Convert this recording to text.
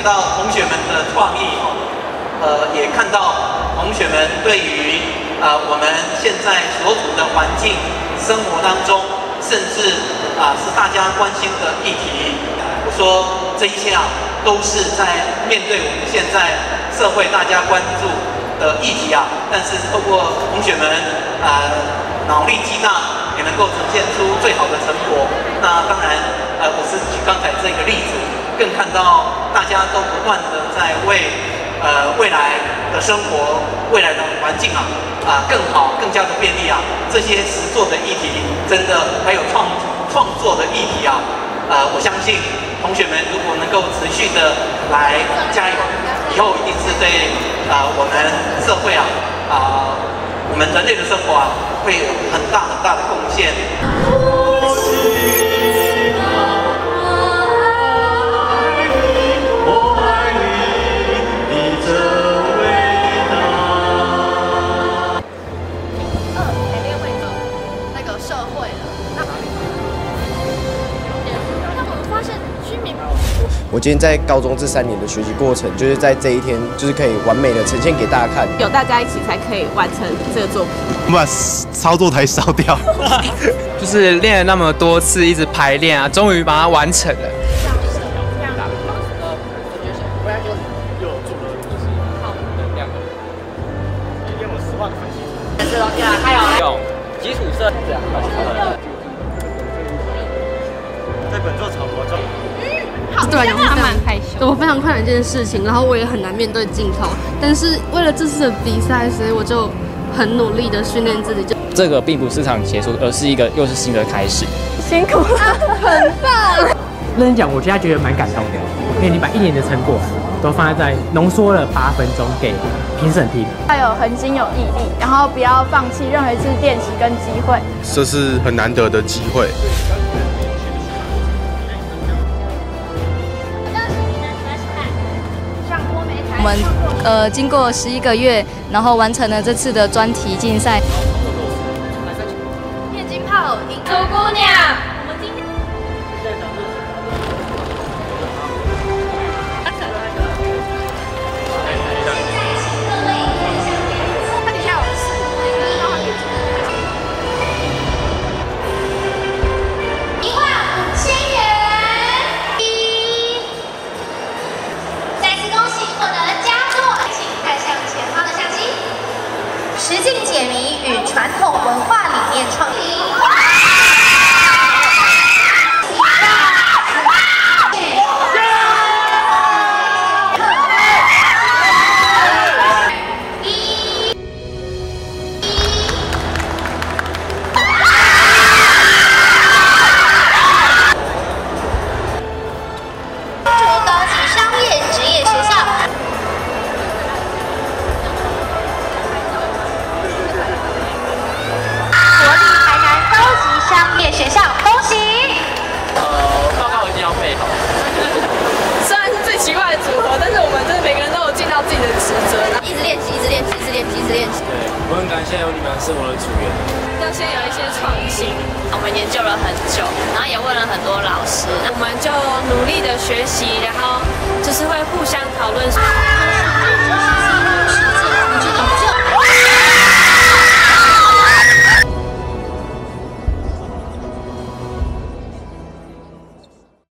看到同学们的创意哦，呃，也看到同学们对于呃我们现在所处的环境、生活当中，甚至啊是大家关心的议题。我说这一切啊，都是在面对我们现在社会大家关注的议题啊。但是透过同学们啊脑力激荡，也能够呈现出最好的成果。那当然，呃，我是举刚才这个例子，更看到大家都不断的在为呃未来的生活、未来的环境啊啊更好、更加的便利啊，这些实作的议题，真的还有创创作的议题啊，呃，我相信。同学们，如果能够持续的来加油，以后一定是对啊我们社会啊啊我们人类的生活啊会有很大很大的贡献。我今天在高中这三年的学习过程，就是在这一天，就是可以完美的呈现给大家看。有大家一起才可以完成这个作品。我们把操作台烧掉，就是练了那么多次，一直排练啊，终于把它完成了。这东西啊，还有用基础色这样。在本座场合中。对我来讲，他蛮害羞，我非常困难一件事情，然后我也很难面对镜头。但是为了这次的比赛，所以我就很努力的训练自己。就这个并不是场结束，而是一个又是新的开始。辛苦了，很棒。认真讲，我现在觉得蛮感动的，因为你把一年的成果都放在在浓缩了八分钟给评审听。要有恒心有毅力，然后不要放弃任何一次练习跟机会。这是很难得的机会。我们呃经过十一个月，然后完成了这次的专题竞赛。电金炮，银珠姑娘。文化我很感谢有你们是我的组员。要先有一些创新，我们研究了很久，然后也问了很多老师，我们就努力的学习，然后就是会互相讨论。